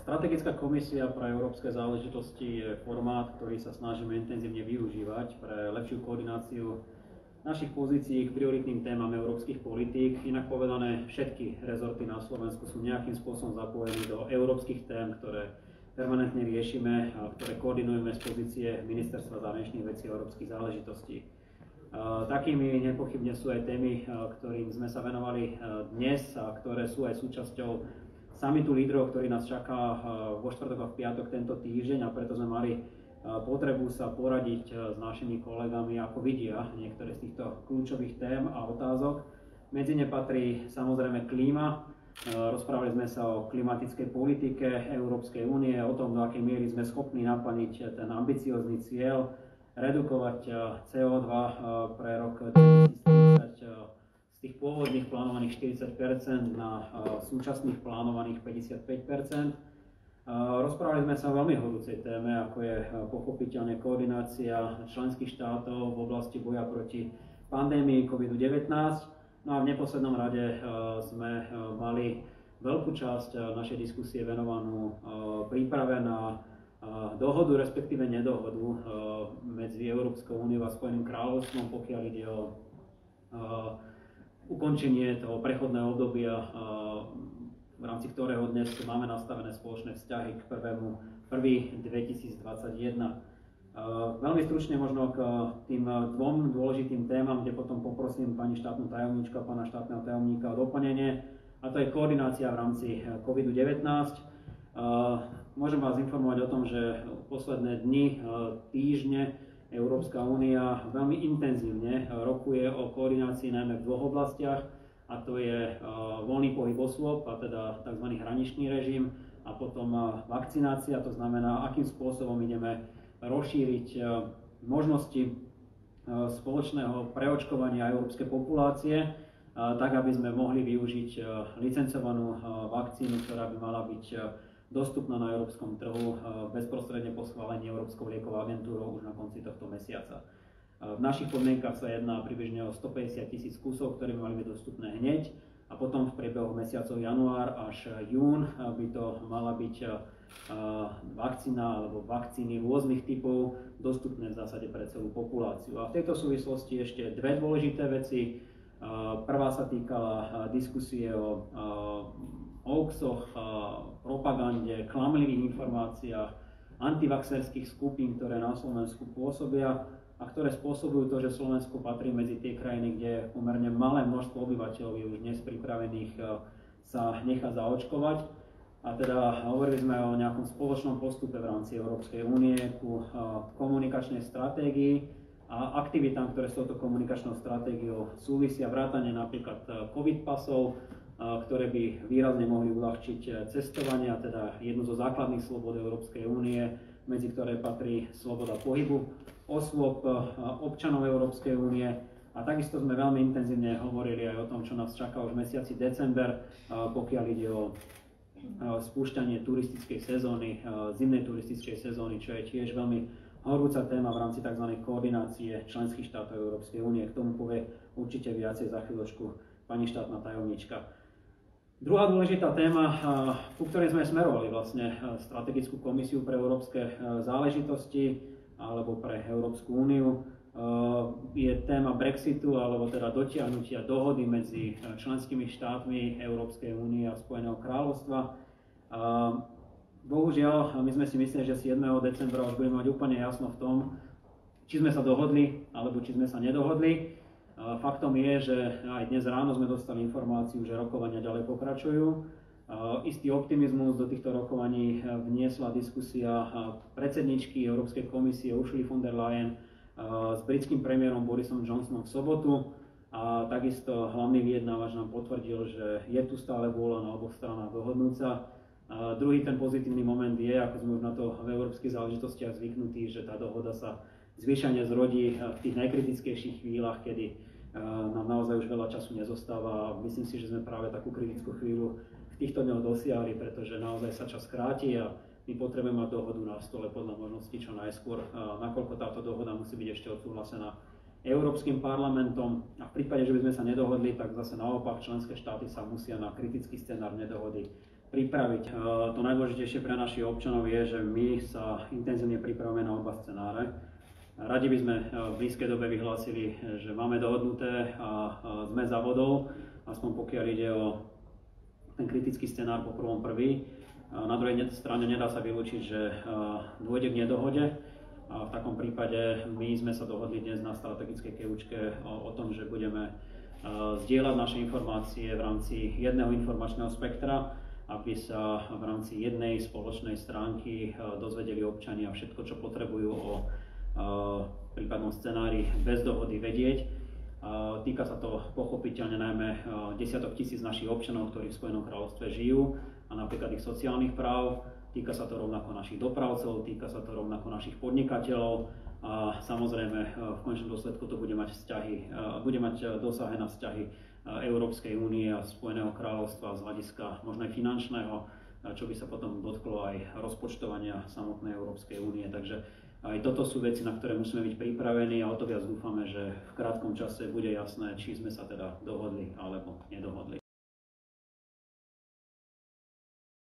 Strategická komisia pre európske záležitosti je formát, ktorý sa snažíme intenzívne využívať pre lepšiu koordináciu našich pozícií k prioritným témam európskych politík. Inak povedané, všetky rezorty na Slovensku sú nejakým spôsobom zapojení do európskych tém, ktoré permanentne riešime a ktoré koordinujeme z pozície Ministerstva zahraničných vecí a európskych záležitostí. Takými nepochybne sú aj témy, ktorým sme sa venovali dnes a ktoré sú aj súčasťou samitu lídrov, ktorý nás čaká vo štvrtok a v piatok tento týždeň a preto sme mali potrebu sa poradiť s našimi kolegami, ako vidia niektoré z týchto kľúčových tém a otázok. Medzi ne patrí samozrejme klíma. Rozprávali sme sa o klimatickej politike Európskej únie, o tom, do akej miery sme schopní naplniť ten ambiciózny cieľ redukovať eh, CO2 eh, pre rok 2030 eh, z tých pôvodných plánovaných 40% na súčasných plánovaných 55% Rozprávali sme sa o veľmi horúcej téme, ako je pochopiteľne koordinácia členských štátov v oblasti boja proti pandémii COVID-19. No a v neposlednom rade sme mali veľkú časť našej diskusie venovanú príprave na dohodu, respektíve nedohodu medzi Európskou úniou a Spojeným kráľovstvom, pokiaľ ide o ukončenie toho prechodného obdobia, v rámci ktorého dnes máme nastavené spoločné vzťahy k 1. 1. 2021. Veľmi stručne možno k tým dvom dôležitým témam, kde potom poprosím pani štátnu tajomníčku a pána štátneho tajomníka o doplnenie, a to je koordinácia v rámci COVID-19. Môžem vás informovať o tom, že posledné dni, týždne Európska únia veľmi intenzívne rokuje o koordinácii najmä v dvoch oblastiach, a to je e, voľný pohyb osôb, a teda tzv. hraničný režim, a potom e, vakcinácia, to znamená, akým spôsobom ideme rozšíriť možnosti spoločného preočkovania európskej populácie, tak aby sme mohli využiť licencovanú vakcínu, ktorá by mala byť dostupná na európskom trhu eh, bezprostredne po schválení Európskou liekovou agentúrou už na konci tohto mesiaca. Eh, v našich podmienkach sa jedná približne o 150 tisíc kusov, ktoré by mali byť dostupné hneď a potom v priebehu mesiacov január až jún eh, by to mala byť vakcína alebo vakcíny rôznych typov dostupné v zásade pre celú populáciu. A v tejto súvislosti ešte dve dôležité veci. Prvá sa týkala diskusie o hoaxoch, propagande, klamlivých informáciách, antivaxerských skupín, ktoré na Slovensku pôsobia a ktoré spôsobujú to, že Slovensko patrí medzi tie krajiny, kde je pomerne malé množstvo obyvateľov je už dnes pripravených sa nechať zaočkovať. A teda hovorili sme o nejakom spoločnom postupe v rámci Európskej únie ku komunikačnej stratégii a aktivitám, ktoré s touto komunikačnou stratégiou súvisia, vrátane napríklad COVID pasov, ktoré by výrazne mohli uľahčiť eh, cestovanie, a teda jednu zo základných slobod Európskej únie, medzi ktoré patrí sloboda pohybu osôb, eh, občanov Európskej únie. A takisto sme veľmi intenzívne hovorili aj o tom, čo nás čaká už v mesiaci december, eh, pokiaľ ide o spúšťanie turistickej sezóny, zimnej turistickej sezóny, čo je tiež veľmi horúca téma v rámci tzv. koordinácie členských štátov Európskej únie. K tomu povie určite viacej za chvíľočku pani štátna tajomnička. Druhá dôležitá téma, ku ktorej sme smerovali vlastne strategickú komisiu pre európske záležitosti alebo pre Európsku úniu, je téma Brexitu alebo teda dotiahnutia dohody medzi členskými štátmi Európskej únie a Spojeného kráľovstva. Bohužiaľ, my sme si mysleli, že 7. decembra už budeme mať úplne jasno v tom, či sme sa dohodli alebo či sme sa nedohodli. Faktom je, že aj dnes ráno sme dostali informáciu, že rokovania ďalej pokračujú. Istý optimizmus do týchto rokovaní vniesla diskusia predsedničky Európskej komisie Ursula von der Leyen s britským premiérom Borisom Johnsonom v sobotu. A takisto hlavný vyjednávač nám potvrdil, že je tu stále vôľa na oboch stranách dohodnúť sa. A druhý ten pozitívny moment je, ako sme už na to v európskych záležitostiach zvyknutí, že tá dohoda sa zvyšane zrodí v tých najkritickejších chvíľach, kedy nám naozaj už veľa času nezostáva myslím si, že sme práve takú kritickú chvíľu v týchto dňoch dosiahli, pretože naozaj sa čas kráti a my potrebujeme mať dohodu na stole podľa možností čo najskôr, nakoľko táto dohoda musí byť ešte odsúhlasená Európskym parlamentom a v prípade, že by sme sa nedohodli, tak zase naopak členské štáty sa musia na kritický scenár nedohody pripraviť. To najdôležitejšie pre našich občanov je, že my sa intenzívne pripravujeme na oba scenáre. Radi by sme v blízkej dobe vyhlásili, že máme dohodnuté a sme za vodou, aspoň pokiaľ ide o ten kritický scenár po prvom prvý. Na druhej strane nedá sa vylúčiť, že dôjde k nedohode. A v takom prípade my sme sa dohodli dnes na strategickej keučke o, o tom, že budeme zdieľať naše informácie v rámci jedného informačného spektra, aby sa v rámci jednej spoločnej stránky dozvedeli občania všetko, čo potrebujú o prípadnom scenári bez dohody vedieť. Týka sa to pochopiteľne najmä desiatok tisíc našich občanov, ktorí v Spojenom kráľovstve žijú a napríklad ich sociálnych práv. Týka sa to rovnako našich dopravcov, týka sa to rovnako našich podnikateľov a samozrejme v končnom dôsledku to bude mať vzťahy, bude mať dosahy na vzťahy Európskej únie a Spojeného kráľovstva z hľadiska možno aj finančného, čo by sa potom dotklo aj rozpočtovania samotnej Európskej únie. Takže aj toto sú veci, na ktoré musíme byť pripravení a o to viac dúfame, že v krátkom čase bude jasné, či sme sa teda dohodli alebo nedohodli.